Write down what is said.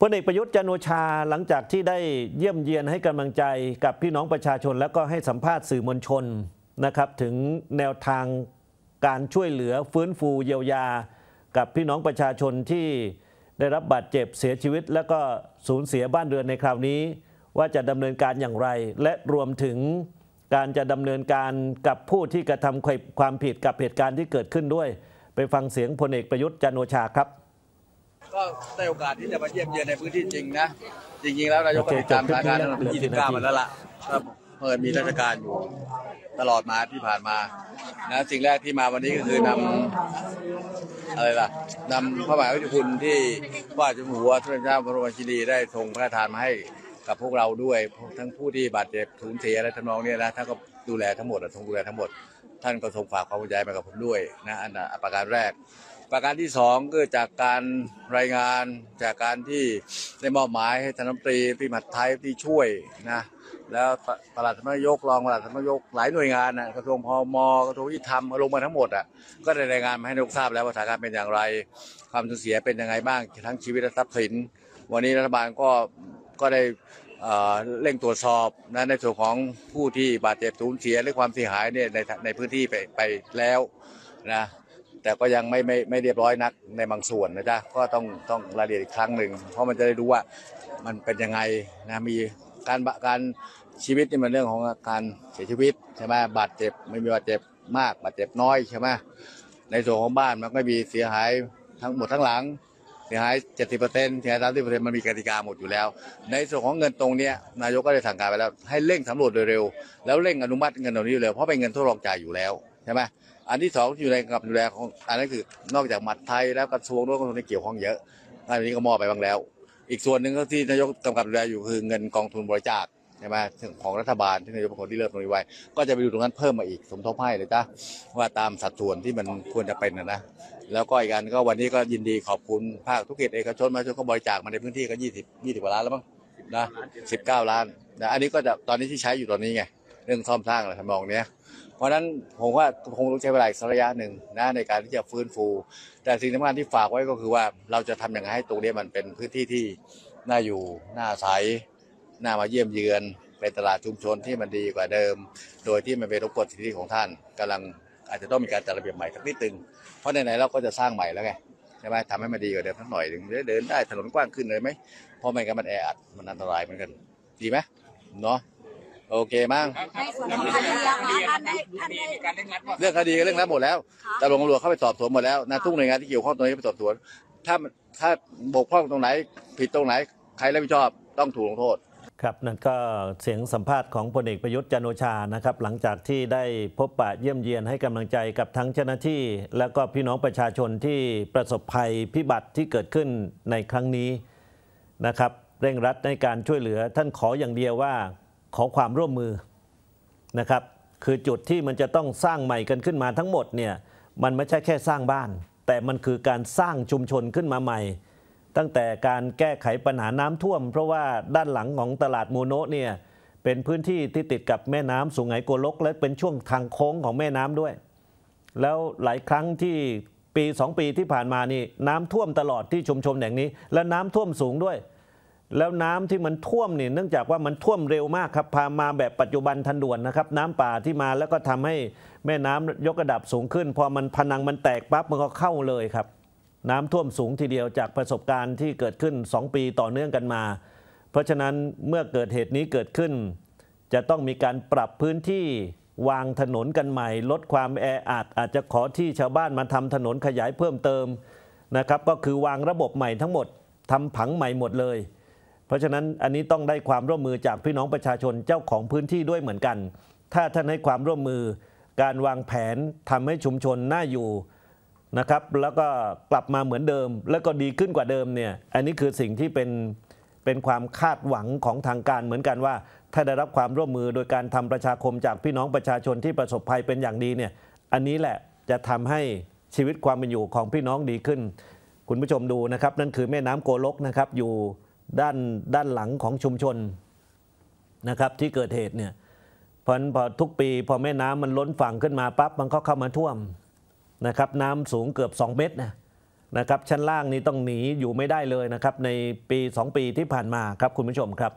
พลเอกประยุทธ์จันโอชาหลังจากที่ได้เยี่ยมเยียนให้กำลังใจกับพี่น้องประชาชน แล้วก็ให้สัมภาษณ์สื่อมวลชนนะครับถึงแนวทางการช่วยเหลือฟื้นฟูเยียวยา กับพี่น้องประชาชนที่ได้รับบาดเจ็บเสียชีวิต แล้วก็สูญเสียบ้านเรือนในคราวนี้ ว่าจะดำเนินการอย่างไร และรวมถึงการจะดำเนินการกับผู้ที่กระทำความผิดกับเหตุการณ์ที่เกิดขึ้นด้วย ไปฟังเสียงพลเอกประยุทธ์จันโอชาครับ ก็ได้โอกาสที่จะมาเยี่ยมเยียนในพื้นที่จริงนะจริงๆแล้วนายกก็ติดตามสถานการณ์ตั้งแต่ปี29มาแล้วล่ะก็เพิ่มีราชการอยู่ตลอดมาที่ผ่านมานะสิ่งแรกที่มาวันนี้ก็คือนำอะไรล่ะนำพระมหากรุณาธิคุณที่ว่าจุหัวทุนเจ้าพระบรมชินีได้ทรงพระราชทานมาให้กับพวกเราด้วยทั้งผู้ที่บาดเจ็บสูญเสียและทำนองเนี้นะท่านก็ดูแลทั้งหมดอะทรงดูแลทั้งหมด ท่านก็ทรงฝากความห่วงใยมากับผมด้วยนะอันนะประการแรก ประการที่สองก็จากการรายงานจากการที่ได้มอบหมายให้ท่านรัฐมนตรีพี่มหัดไทยที่ช่วยนะแล้วปลัดสำนักนายกรองปลัดสำนักนายกหลายหน่วยงานนะกระทรวงพมกระทรวงยุติธรรมลงมาทั้งหมดอะก็ได้รายงานมาให้นายกทราบแล้วว่าสถานการณ์เป็นอย่างไรความสูญเสียเป็นยังไงบ้างทั้งชีวิตและทรัพย์สิน วันนี้รัฐบาลก็ก็ได้อ่อเร่งตรวจสอบนะในส่วนของผู้ที่บาดเจ็บสูญเสียหรือความเสียหายเนี่ยในในพื้นที่ไปไปแล้วนะ แต่ก็ยังไม่ไม่ไม่เรียบร้อยนักในบางส่วนนะจ๊ะก็ต้องต้องรายละเอียดอีกครั้งหนึ่งเพราะมันจะได้รู้ว่ามันเป็นยังไงนะมีการบะการชีวิตนี่มันเรื่องของการเสียชีวิตใช่ไหมบาดเจ็บไม่มีบาดเจ็บมากบาดเจ็บน้อยใช่ไหมในส่วนของบ้านมันก็มีเสียหายทั้งหมดทั้งหลังเสียหาย70%เสียหาย30%มันมีกติกาหมดอยู่แล้ว ในส่วนของเงินตรงเนี้ยนายกก็ได้สั่งการไปแล้วให้เร่งสำรวจโดยเร็ว แล้วเร่งอนุมัติเงินตรงนี้เร็วเพราะเป็นเงินทดลองจ่ายอยู่แล้ว ใช่ไหมอันที่สองอยู่ในกับดูแลของอันนั้นคือนอกจากหมัดไทยแล้วกระทรวงด้วยกระทรวงที่เกี่ยวข้องเยอะอันนี้ก็มอบไปบ้างแล้ว อีกส่วนหนึ่งก็ที่นายกกำกับดูแลอยู่คือเงินกองทุนบริจาคใช่ไหมของรัฐบาลที่นายกเป็นคนที่เริ่มตรงนี้ไว้ ก็จะไปดูตรงนั้นเพิ่มมาอีกสมทบให้เลยจ้ะว่าตามสัดส่วนที่มันควรจะเป็นนะนะแล้วก็อีกอันก็วันนี้ก็ยินดีขอบคุณภาคธุรกิจเอกชนมาช่วยก็บริจาคมาในพื้นที่ก็ยี่สิบยี่สิบกว่าล้านแล้วมั้งนะสิบเก้าล้านนะอันนี้ก็จะตอนนี้ที่ใช้อยู่ตอนนี้ไงเรื่องซ่อมสร้างอะไรทำนองเนี้ย เพราะฉะนั้นผมว่าคงต้องใช้เวลาอีกสักระยะหนึ่งนะในการที่จะฟื้นฟู แต่สิ่งสำคัญที่ฝากไว้ก็คือว่าเราจะทำยังไงให้ตรงนี้มันเป็นพื้นที่ที่น่าอยู่น่าอาน่ามาเยี่ยมเยือนเป็นตลาดชุมชนที่มันดีกว่าเดิม โดยที่มันเป็นรบกวนสิทธิของท่านกำลังอาจจะต้องมีการจัดระเบียบใหม่สักนิดนึงเพราะไหนๆเราก็จะสร้างใหม่แล้วไงใช่ไหมทำให้มันดีกว่าเดิมสักหน่อยหนึ่งจะเดินได้ถนนกว้างขึ้นเลยไหมเพราะไม่งั้นมันแออัดมันอันตรายเหมือนกันดีไหมเนาะ โอเคมั้งในส่วนของคดีอะคะท่านได้ท่านได้เรื่องคดีก็เรื่องนั้นหมดแล้วตำรวจตำรวจเข้าไปสอบสวนหมดแล้วนะทุกหน่วยงานที่เกี่ยวข้องตรงนี้ไปสอบสวน ถ้าถ้าบกพร่องตรงไหน ผิดตรงไหน ใครรับผิดชอบต้องถูกลงโทษครับนั่นก็เสียงสัมภาษณ์ของพลเอกประยุทธ์จันโอชานะครับ หลังจากที่ได้พบปะเยี่ยมเยียนให้กำลังใจกับทั้งเจ้าหน้าที่ แล้วก็พี่น้องประชาชนที่ประสบภัยพิบัติที่เกิดขึ้นในครั้งนี้นะครับ เร่งรัดในการช่วยเหลือท่านขออย่างเดียวว่า ขอความร่วมมือนะครับ คือจุดที่มันจะต้องสร้างใหม่กันขึ้นมาทั้งหมดเนี่ยมันไม่ใช่แค่สร้างบ้าน แต่มันคือการสร้างชุมชนขึ้นมาใหม่ ตั้งแต่การแก้ไขปัญหาน้ำท่วม เพราะว่าด้านหลังของตลาดโมโนะเนี่ยเป็นพื้นที่ที่ติดกับแม่น้ำสุไหงโกลก และเป็นช่วงทางโค้งของแม่น้ำด้วย แล้วหลายครั้งที่ปีสองปีที่ผ่านมานี่น้ำท่วมตลอดที่ชุมชนแห่งนี้ และน้ำท่วมสูงด้วย แล้วน้ำที่มันท่วมเนี่ยเนื่องจากว่ามันท่วมเร็วมากครับพามาแบบปัจจุบันทันด่วนนะครับ น้ำป่าที่มาแล้วก็ทำให้แม่น้ำยกระดับสูงขึ้น พอมันพนังมันแตกปั๊บมันก็เข้าเลยครับ น้ำท่วมสูงทีเดียวจากประสบการณ์ที่เกิดขึ้น 2 ปีต่อเนื่องกันมา เพราะฉะนั้นเมื่อเกิดเหตุนี้เกิดขึ้น จะต้องมีการปรับพื้นที่วางถนนกันใหม่ ลดความแออัดอาจจะขอที่ชาวบ้านมาทำถนนขยายเพิ่มเติมนะครับก็คือวางระบบใหม่ทั้งหมดทำผังใหม่หมดเลย เพราะฉะนั้นอันนี้ต้องได้ความร่วมมือจากพี่น้องประชาชนเจ้าของพื้นที่ด้วยเหมือนกัน ถ้าท่านให้ความร่วมมือการวางแผนทำให้ชุมชนน่าอยู่นะครับ แล้วก็กลับมาเหมือนเดิม แล้วก็ดีขึ้นกว่าเดิมเนี่ยอันนี้คือสิ่งที่เป็นเป็นความคาดหวังของทางการเหมือนกันว่า ถ้าได้รับความร่วมมือโดยการทำประชาคมจากพี่น้องประชาชนที่ประสบภัยเป็นอย่างดีเนี่ยอันนี้แหละจะทำให้ชีวิตความเป็นอยู่ของพี่น้องดีขึ้น คุณผู้ชมดูนะครับ นั่นคือแม่น้ำโกลกนะครับอยู่ ด้านด้านหลังของชุมชนนะครับที่เกิดเหตุเนี่ยพอพอทุกปีพอแม่น้ำมันล้นฝั่งขึ้นมาปั๊บมันก็เข้ามาท่วมนะครับน้ำสูงเกือบ 2 เมตรนะนะครับชั้นล่างนี้ต้องหนีอยู่ไม่ได้เลยนะครับในปี 2 ปีที่ผ่านมาครับคุณผู้ชมครับ